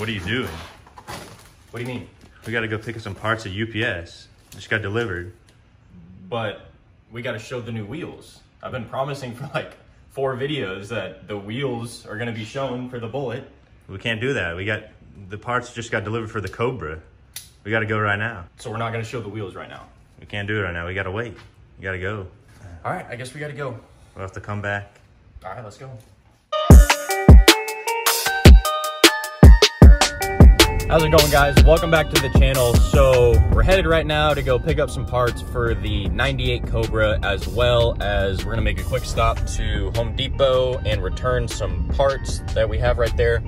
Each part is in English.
what are you doing? What do you mean? We got to go pick up some parts at UPS. Just got delivered. But we got to show the new wheels. I've been promising for like four videos that the wheels are going to be shown for the Bullitt. We can't do that. We got the parts just got delivered for the Cobra. We got to go right now. So we're not going to show the wheels right now. We can't do it right now. We got to wait. We got to go. All right, I guess we got to go. We'll have to come back. All right, let's go. How's it going guys? Welcome back to the channel. So we're headed right now to go pick up some parts for the 98 Cobra as well as we're gonna make a quick stop to Home Depot and return some parts that we have right there.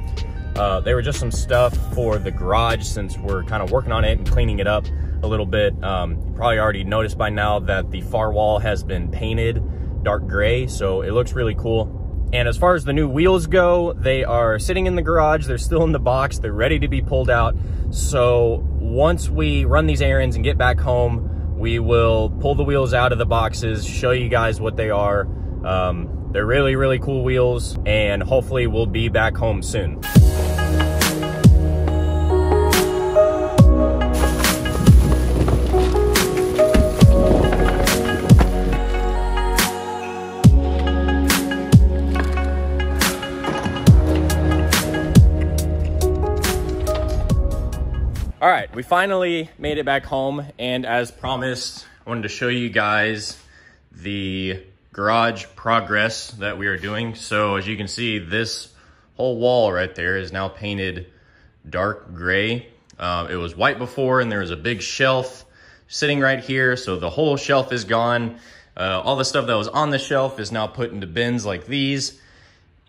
Uh, they were just some stuff for the garage since we're kind of working on it and cleaning it up a little bit. Um, you probably already noticed by now that the far wall has been painted dark gray, so it looks really cool. And as far as the new wheels go, they are sitting in the garage. They're still in the box. They're ready to be pulled out. So once we run these errands and get back home, we will pull the wheels out of the boxes, show you guys what they are. Um, they're really, really cool wheels and hopefully we'll be back home soon. All right, we finally made it back home. And as promised, I wanted to show you guys the garage progress that we are doing. So as you can see, this whole wall right there is now painted dark gray. Uh, it was white before and there was a big shelf sitting right here. So the whole shelf is gone. Uh, all the stuff that was on the shelf is now put into bins like these.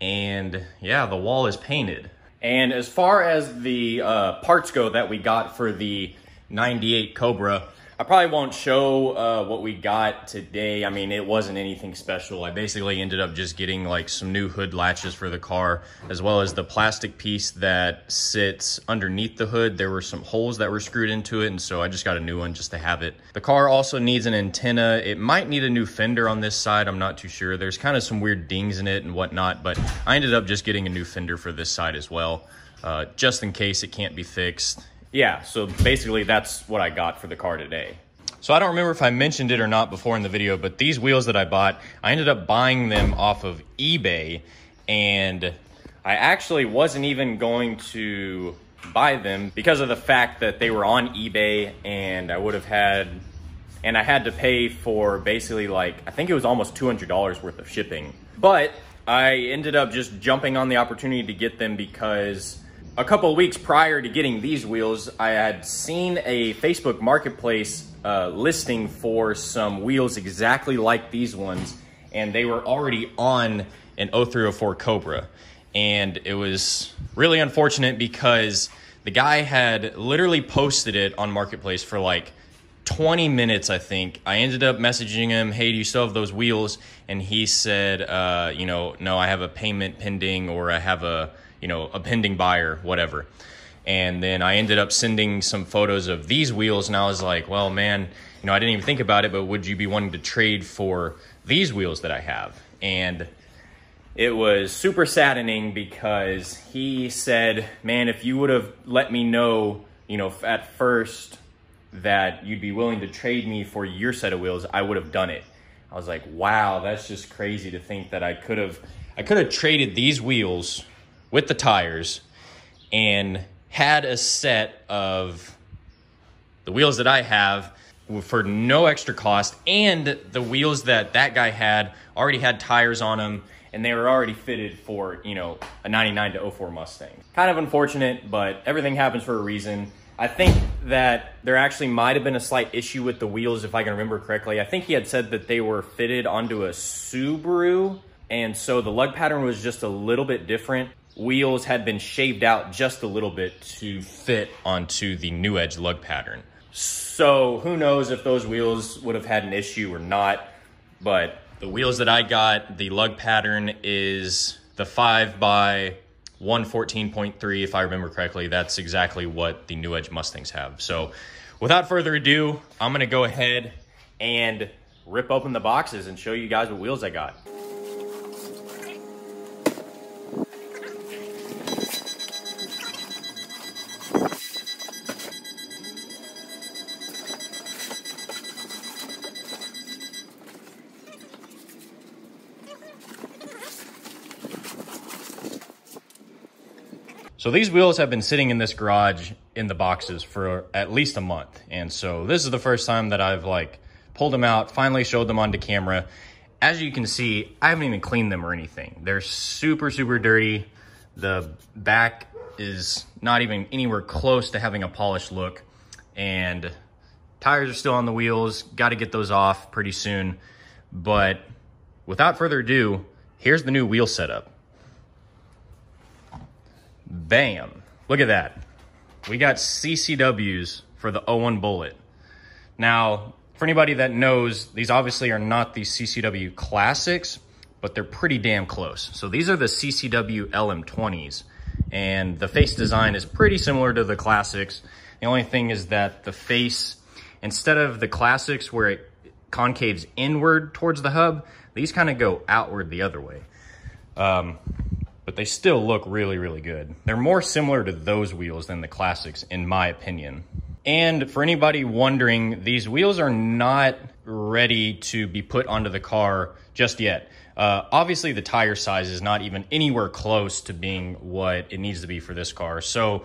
And yeah, the wall is painted. And as far as the uh, parts go that we got for the 98 Cobra, I probably won't show uh, what we got today. I mean, it wasn't anything special. I basically ended up just getting like some new hood latches for the car, as well as the plastic piece that sits underneath the hood. There were some holes that were screwed into it, and so I just got a new one just to have it. The car also needs an antenna. It might need a new fender on this side. I'm not too sure. There's kind of some weird dings in it and whatnot, but I ended up just getting a new fender for this side as well, uh, just in case it can't be fixed yeah, so basically that's what I got for the car today. So I don't remember if I mentioned it or not before in the video, but these wheels that I bought, I ended up buying them off of eBay and I actually wasn't even going to buy them because of the fact that they were on eBay and I would have had, and I had to pay for basically like, I think it was almost $200 worth of shipping. But I ended up just jumping on the opportunity to get them because a couple weeks prior to getting these wheels, I had seen a Facebook Marketplace uh, listing for some wheels exactly like these ones, and they were already on an 0304 Cobra. And it was really unfortunate because the guy had literally posted it on Marketplace for like 20 minutes, I think. I ended up messaging him, hey, do you still have those wheels? And he said, uh, you know, no, I have a payment pending or I have a you know, a pending buyer, whatever. And then I ended up sending some photos of these wheels, and I was like, well, man, you know, I didn't even think about it, but would you be wanting to trade for these wheels that I have? And it was super saddening because he said, man, if you would have let me know, you know, at first that you'd be willing to trade me for your set of wheels, I would have done it. I was like, wow, that's just crazy to think that I could have, I could have traded these wheels with the tires and had a set of the wheels that I have for no extra cost and the wheels that that guy had already had tires on them and they were already fitted for, you know, a 99 to 04 Mustang. Kind of unfortunate, but everything happens for a reason. I think that there actually might have been a slight issue with the wheels, if I can remember correctly. I think he had said that they were fitted onto a Subaru, and so the lug pattern was just a little bit different wheels had been shaved out just a little bit to fit onto the new edge lug pattern. So who knows if those wheels would have had an issue or not, but the wheels that I got, the lug pattern is the 5 by 114.3 if I remember correctly. That's exactly what the new edge Mustangs have. So without further ado, I'm going to go ahead and rip open the boxes and show you guys what wheels I got. So these wheels have been sitting in this garage in the boxes for at least a month. And so this is the first time that I've like pulled them out, finally showed them onto camera. As you can see, I haven't even cleaned them or anything. They're super, super dirty. The back is not even anywhere close to having a polished look. And tires are still on the wheels. Got to get those off pretty soon. But without further ado, here's the new wheel setup. Bam. Look at that. We got CCWs for the 01 Bullitt. Now, for anybody that knows, these obviously are not the CCW Classics, but they're pretty damn close. So these are the CCW LM20s, and the face design is pretty similar to the Classics. The only thing is that the face, instead of the Classics where it concaves inward towards the hub, these kind of go outward the other way. Um, but they still look really, really good. They're more similar to those wheels than the classics, in my opinion. And for anybody wondering, these wheels are not ready to be put onto the car just yet. Uh, obviously, the tire size is not even anywhere close to being what it needs to be for this car. So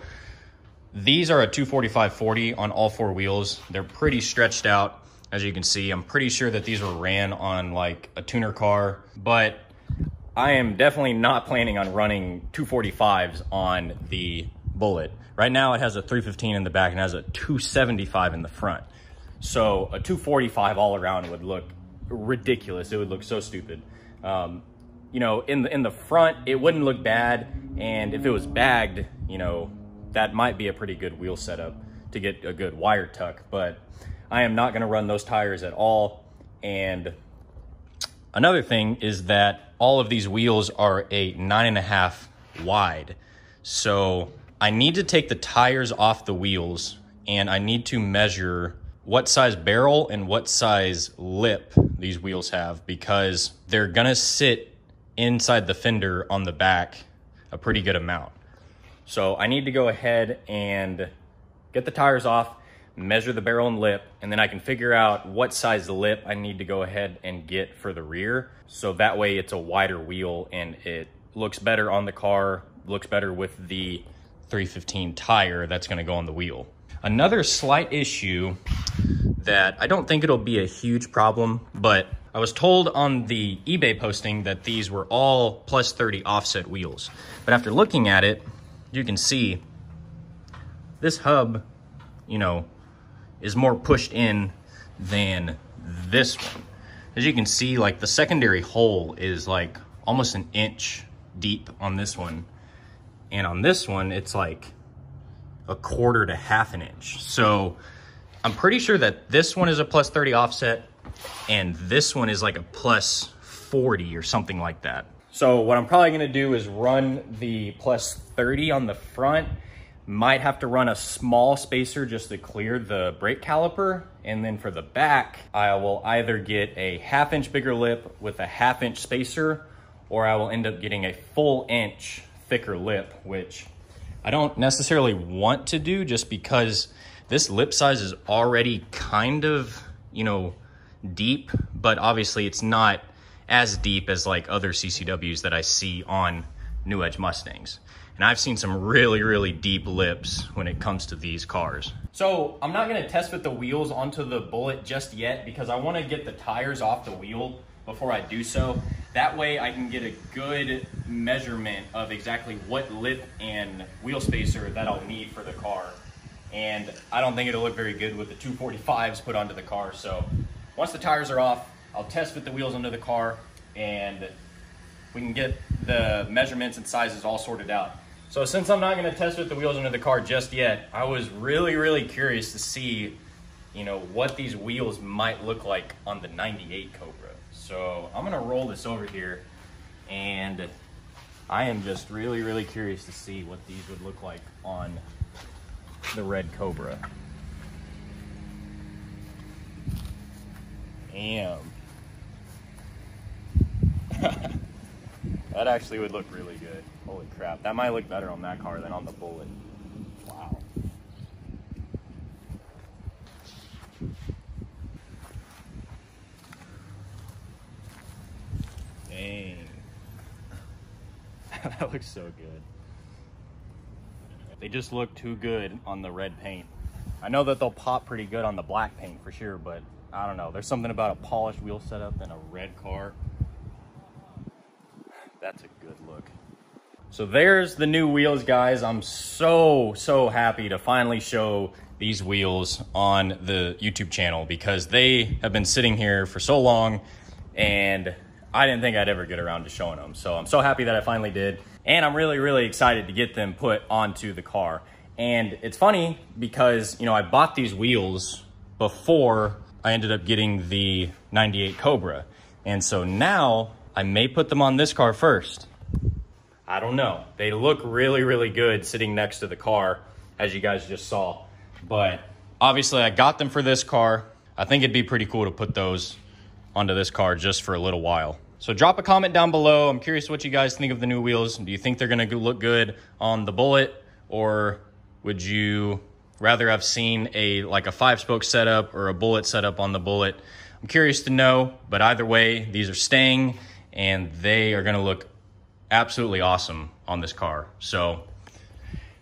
these are a 245-40 on all four wheels. They're pretty stretched out, as you can see. I'm pretty sure that these were ran on like a tuner car, but I am definitely not planning on running 245s on the Bullitt. Right now it has a 315 in the back and has a 275 in the front. So a 245 all around would look ridiculous. It would look so stupid. Um, you know, in the in the front, it wouldn't look bad, and if it was bagged, you know, that might be a pretty good wheel setup to get a good wire tuck. But I am not going to run those tires at all. And another thing is that all of these wheels are a nine and a half wide. So I need to take the tires off the wheels and I need to measure what size barrel and what size lip these wheels have because they're gonna sit inside the fender on the back a pretty good amount. So I need to go ahead and get the tires off, measure the barrel and lip, and then I can figure out what size lip I need to go ahead and get for the rear. So that way it's a wider wheel and it looks better on the car, looks better with the 315 tire that's gonna go on the wheel. Another slight issue that I don't think it'll be a huge problem, but I was told on the eBay posting that these were all plus 30 offset wheels. But after looking at it, you can see this hub, you know, is more pushed in than this one. As you can see, like the secondary hole is like almost an inch deep on this one. And on this one, it's like a quarter to half an inch. So I'm pretty sure that this one is a plus 30 offset and this one is like a plus 40 or something like that. So what I'm probably gonna do is run the plus 30 on the front might have to run a small spacer just to clear the brake caliper. And then for the back, I will either get a half inch bigger lip with a half inch spacer, or I will end up getting a full inch thicker lip, which I don't necessarily want to do just because this lip size is already kind of, you know, deep, but obviously it's not as deep as like other CCWs that I see on New Edge Mustangs. And I've seen some really, really deep lips when it comes to these cars. So I'm not gonna test fit the wheels onto the Bullitt just yet because I wanna get the tires off the wheel before I do so. That way I can get a good measurement of exactly what lip and wheel spacer that I'll need for the car. And I don't think it'll look very good with the 245s put onto the car. So once the tires are off, I'll test fit the wheels onto the car and we can get the measurements and sizes all sorted out. So since I'm not gonna test with the wheels under the car just yet, I was really, really curious to see, you know, what these wheels might look like on the 98 Cobra. So I'm gonna roll this over here and I am just really, really curious to see what these would look like on the red Cobra. Damn. that actually would look really good. Holy crap. That might look better on that car than on the Bullitt. Wow. Dang. that looks so good. They just look too good on the red paint. I know that they'll pop pretty good on the black paint for sure, but I don't know. There's something about a polished wheel setup and a red car. That's a good look. So there's the new wheels, guys. I'm so, so happy to finally show these wheels on the YouTube channel because they have been sitting here for so long and I didn't think I'd ever get around to showing them. So I'm so happy that I finally did. And I'm really, really excited to get them put onto the car. And it's funny because, you know, I bought these wheels before I ended up getting the 98 Cobra. And so now I may put them on this car first. I don't know. They look really, really good sitting next to the car, as you guys just saw. But obviously, I got them for this car. I think it'd be pretty cool to put those onto this car just for a little while. So drop a comment down below. I'm curious what you guys think of the new wheels. Do you think they're going to look good on the Bullitt or would you rather have seen a like a five spoke setup or a Bullitt setup on the Bullitt? I'm curious to know, but either way, these are staying and they are going to look absolutely awesome on this car. So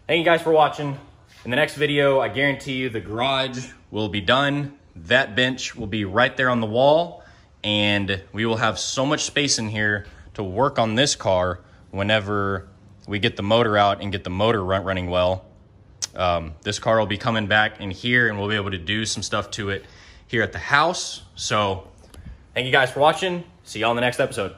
thank you guys for watching. In the next video, I guarantee you the garage will be done. That bench will be right there on the wall and we will have so much space in here to work on this car whenever we get the motor out and get the motor run running well. Um, this car will be coming back in here and we'll be able to do some stuff to it here at the house. So thank you guys for watching. See y'all in the next episode.